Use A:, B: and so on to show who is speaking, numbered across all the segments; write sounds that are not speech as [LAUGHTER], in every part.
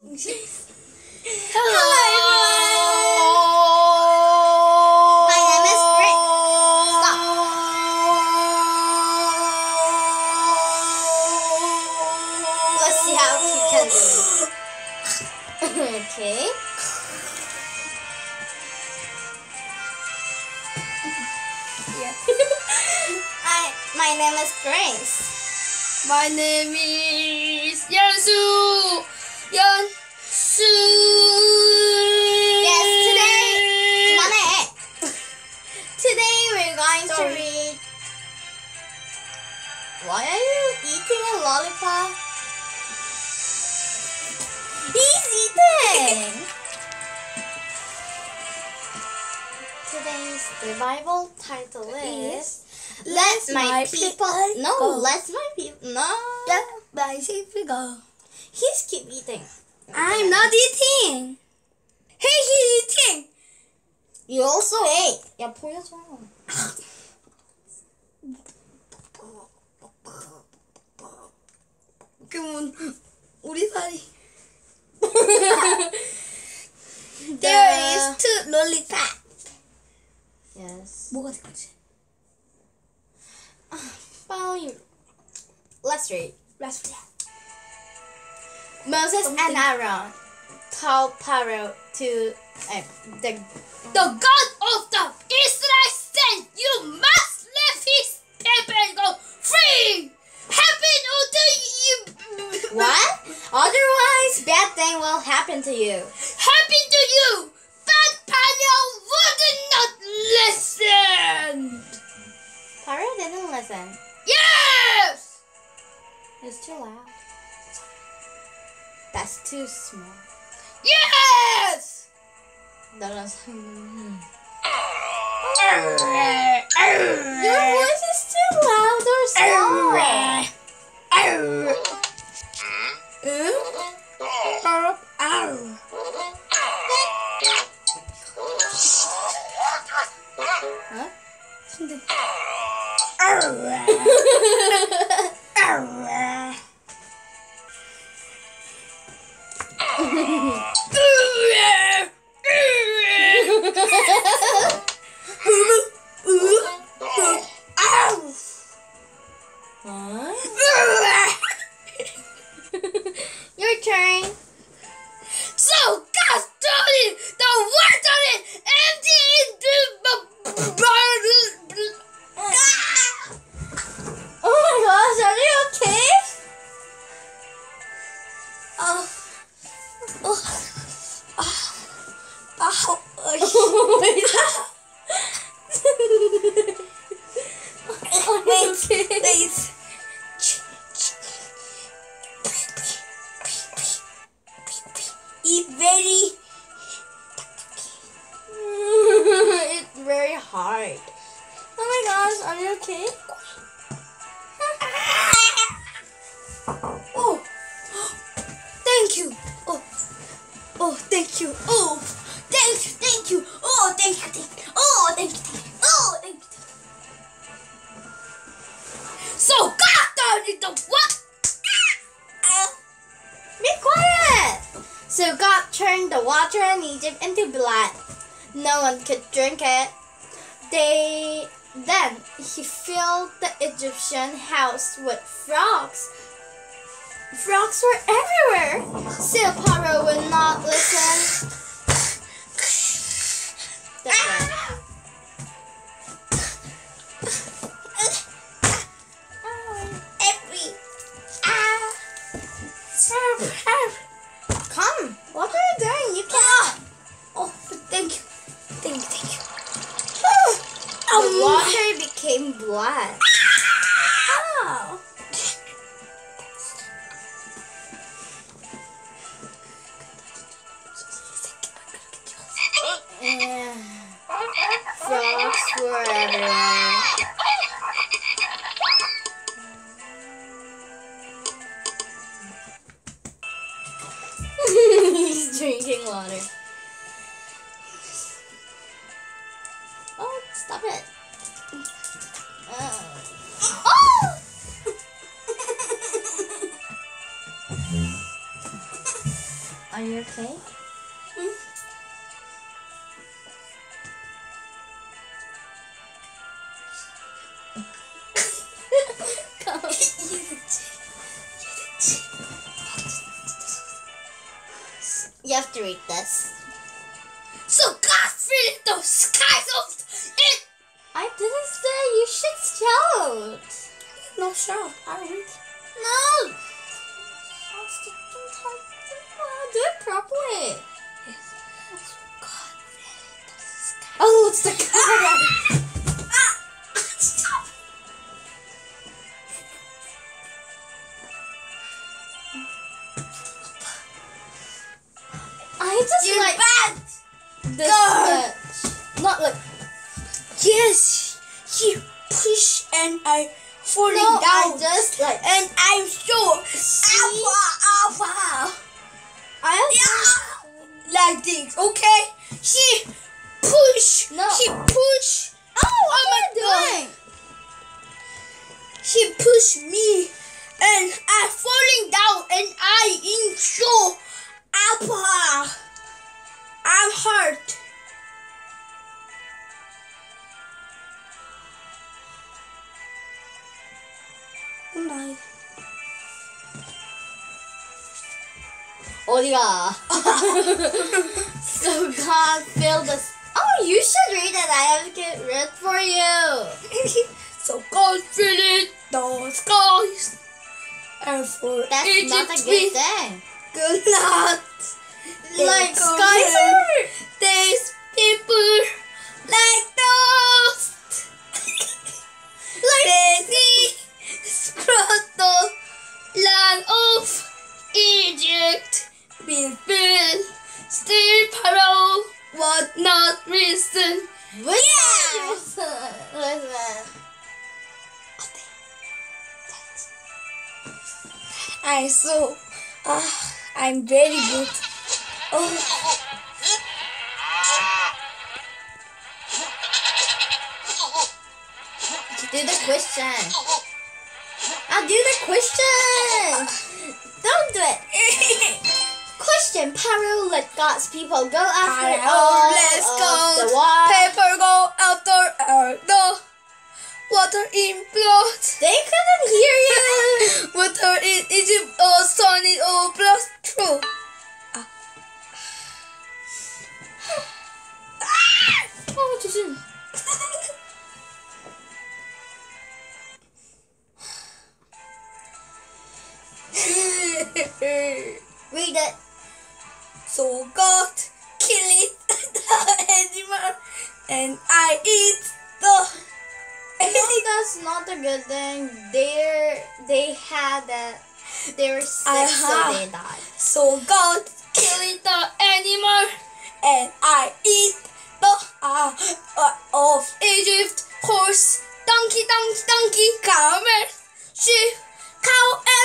A: My name is Rick. Stop. Let's see how he can do it. [LAUGHS] okay.
B: Yeah. [LAUGHS]
A: I my name is Grace.
B: My name is Yansu. Yansu.
A: Yes, today. Come on in. [LAUGHS] Today we're going to read. Why are you eating a lollipop? He's eating. [LAUGHS] Today's revival title is Let's My People No,
B: Go.
A: Let My People No.
B: Bye. See if go.
A: He's keep eating.
B: I'm not eating. Hey, he's eating.
A: You also ate. 야 보여줘.
B: 그러면 우리 살이. [LAUGHS] There is two lollipop.
A: Yes.
B: 뭐가 될 거지?
A: Well, you. Let's read.
B: 라스
A: Moses and Aaron called Pharaoh to uh, the
B: The God
A: That's too small.
B: Yes.
A: That's-
B: Your [LAUGHS] hmm.
A: Your voice is too loud or small. [LAUGHS] Huh? [LAUGHS] Huh?
B: Hehehehe [LAUGHS] Eat very.
A: Turned the water in Egypt into blood. No one could drink it. They then he filled the Egyptian house with frogs. Frogs were everywhere. Still Pharaoh would not listen. The water became blood.
B: Ow.
A: Yeah. Frogs [LAUGHS] were everywhere. He's drinking water. Are you okay? Come. You have to read this.
B: So God filled the skies of it.
A: I didn't say you should shout.
B: No, shout. I read.
A: No. It properly.
B: Yes. God filled the skies.
A: Oh, it's the camera.
B: Ah!
A: I just
B: You're
A: like
B: bad.
A: this much. Not like
B: Yes. He push and I falling
A: no.
B: down.
A: I just like
B: and I'm live. Olha!
A: Oh, [LAUGHS]
B: so
A: God filled us. Oh, you should read it. I have it read for you. [LAUGHS]
B: so God filled the skies. And for
A: That's
B: Egypt
A: not a good thing.
B: Good night.
A: Like skies are.
B: There's people like dust. [LAUGHS] like this cross the land of Egypt. Will fill still Pharaoh would not.
A: Yeah. Listen.
B: I so ah I'm very good. Oh
A: Do the question. I'll do the question. Don't do it. [LAUGHS] Question. Paro let God's people go after
B: Pharaoh,
A: all
B: let's
A: of
B: go.
A: the water.
B: Paper go after uh, the water in blood.
A: They couldn't hear you. [LAUGHS]
B: Water in Egypt, oh sun is all blood true.
A: oh, too soon. [LAUGHS] Read it.
B: so God kill [LAUGHS] the animal and I eat the
A: No, [LAUGHS] that's not a good thing. They're they had that. They were sick,
B: Uh-huh.
A: so they died.
B: So God kill the animal and I eat the uh, uh, of Egypt horse, donkey, donkey, donkey, camel, sheep,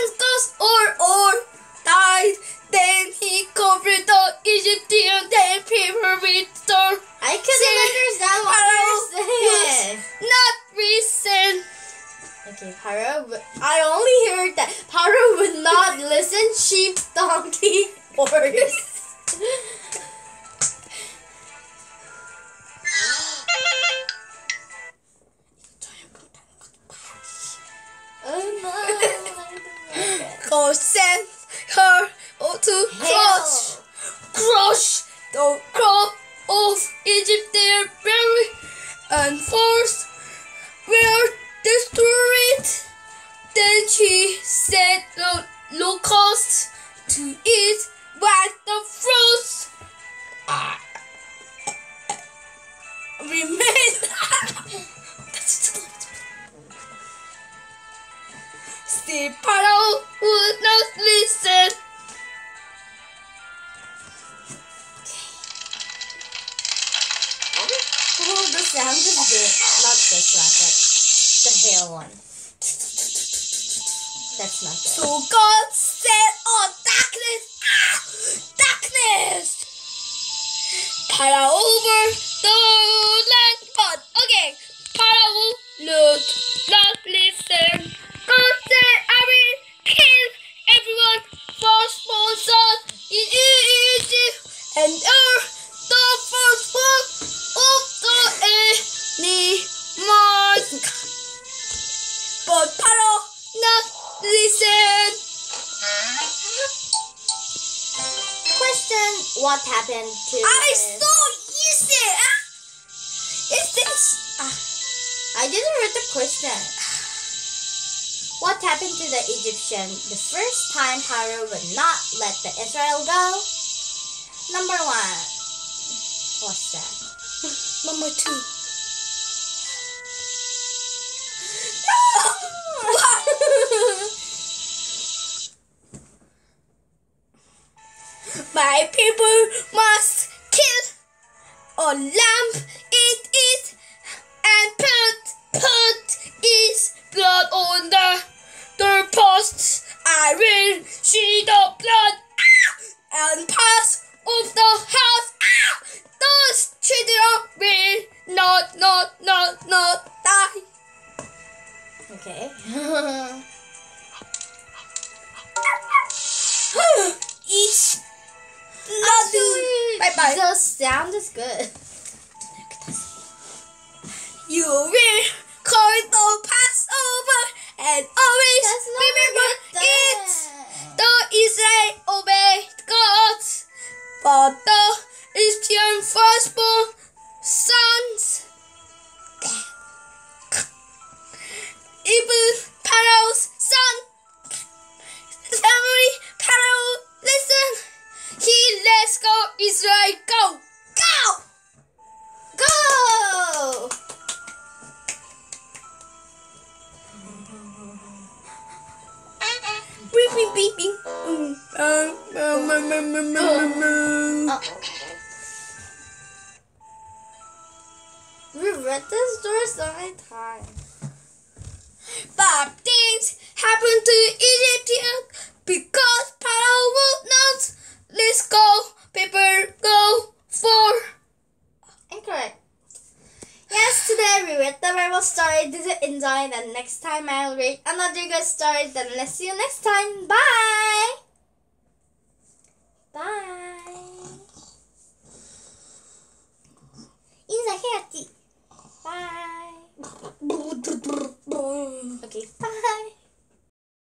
B: and goats all all died. Then he covered the Egyptian dead people with dirt.
A: I couldn't
B: See,
A: understand what were saying.
B: Not recent.
A: Okay, Pyro. would- I only heard that Pyro would not listen. Sheep, donkey, horse.
B: The
A: sound is good. Not this but the hail one. That's not good.
B: So God said, "Oh darkness, ah, darkness, Pharaoh over the land." But okay, Pharaoh would
A: didn't read the question. [SIGHS] What happened to the Egyptian the first time Pharaoh would not let the Israel go? Number one. What's that? [LAUGHS]
B: Number two. [LAUGHS] My people must kill a lamb, on the doorposts. I will see the blood ah, and pass of the house. Ah, those children will not not not not die.
A: okay. [LAUGHS]
B: Each. Bye bye.
A: The sound is good.
B: You will call the Passover and always remember it.
A: that-
B: The Israel obeyed God, but the Egyptian firstborn Beep beep beep beep. Um, um, um, um, um, um, um.
A: We read this story so many times.
B: Bad things happen to Egyptians because Pharaoh would not let go. People go for.
A: ghost story. Did you Enjoy, and next time I'll read another ghost story. Then let's see you next time. Bye! Bye! Isa Herty! Bye! [LAUGHS] Okay, bye!